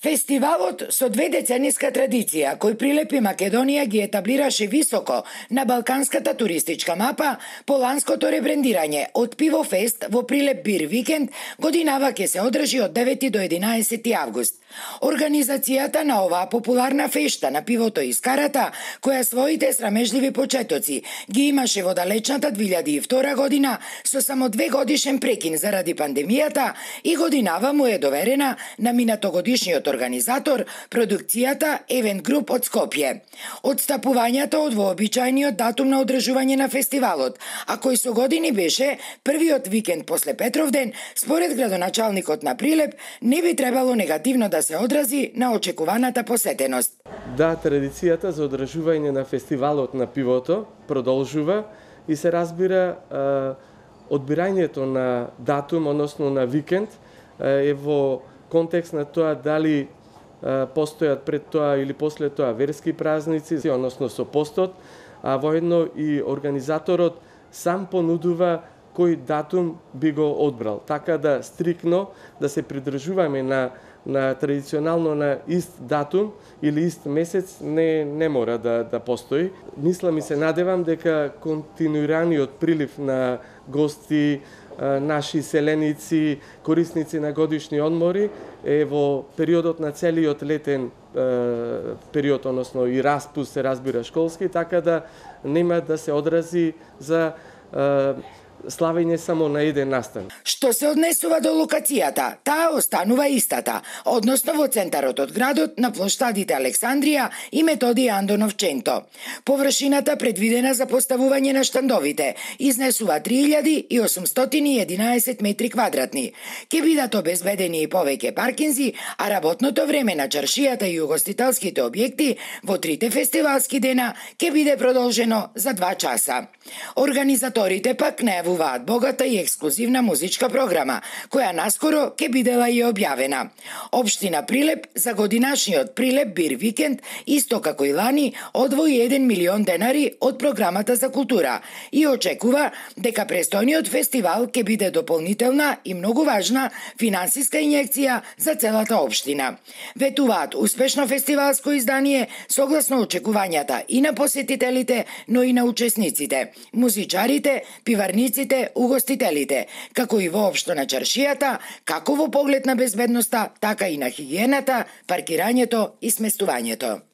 Фестивалот со две децениска традиција, кој прилепи Македонија ги етаблираше високо на балканската туристичка мапа, по ланското ребрендирање од Пиво Фест во Прилеп Бир Викенд, годинава ќе се одржи од 9 до 11 август. Организацијата на оваа популарна фешта на пивото и скарата, која своите срамежливи почетоци ги имаше во далечната 2002 година со само две годишен прекин заради пандемијата и годинава му е доверена на минатогодишниот организатор, продукцијата Event Group од Скопје. Одстапувањето од вообичајниот датум на одржување на фестивалот, а кој со години беше првиот викенд после Петровден, според градоначалникот на Прилеп, не би требало негативно да да се одрази на очекуваната посетеност. Да, традицијата за одржување на фестивалот на пивото продолжува и се разбира одбирањето на датум, односно на викенд, е во контекст на тоа дали постојат пред тоа или после тоа верски празници, односно со постот, а воедно и организаторот сам понудува кој датум би го одбрал. Така да стрикно да се придржуваме на на традиционално на ист датум или ист месец не не мора да да постои. Мислам и се надевам дека континуираниот прилив на гости, наши селеници, корисници на годишни одмори е во периодот на целиот летен период, односно и распуст се разбира школски, така да нема да се одрази за славење само на еден настан. Што се однесува до локацијата, таа останува истата, односно во центарот од градот на плоштадите Александрија и Методи Андонов Ченто. Површината предвидена за поставување на штандовите изнесува 3811 метри квадратни. Ке бидат обезбедени и повеќе паркинзи, а работното време на чаршијата и угостителските објекти во трите фестивалски дена ке биде продолжено за два часа. Организаторите пак најавуваат најавуваат богата и ексклузивна музичка програма, која наскоро ќе бидела и објавена. Обштина Прилеп за годинашниот Прилеп Бир Викенд, исто како и лани, одвои 1 милион денари од програмата за култура и очекува дека престојниот фестивал ќе биде дополнителна и многу важна финансиска инјекција за целата општина. Ветуваат успешно фестивалско издание согласно очекувањата и на посетителите, но и на учесниците, музичарите, пиварниците патниците, угостителите, како и воопшто на чаршијата, како во поглед на безбедноста, така и на хигиената, паркирањето и сместувањето.